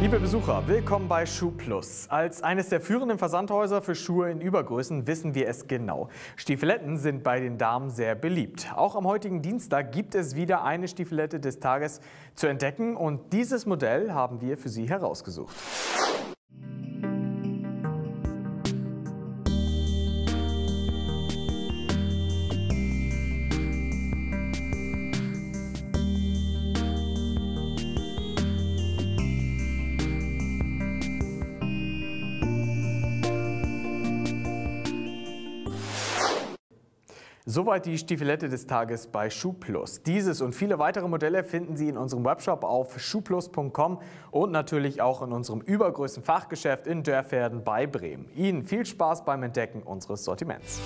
Liebe Besucher, willkommen bei Schuh Plus. Als eines der führenden Versandhäuser für Schuhe in Übergrößen wissen wir es genau. Stiefeletten sind bei den Damen sehr beliebt. Auch am heutigen Dienstag gibt es wieder eine Stiefelette des Tages zu entdecken und dieses Modell haben wir für Sie herausgesucht. Soweit die Stiefelette des Tages bei SchuhPlus. Dieses und viele weitere Modelle finden Sie in unserem Webshop auf schuhplus.com und natürlich auch in unserem übergrößten Fachgeschäft in Dörferden bei Bremen. Ihnen viel Spaß beim Entdecken unseres Sortiments.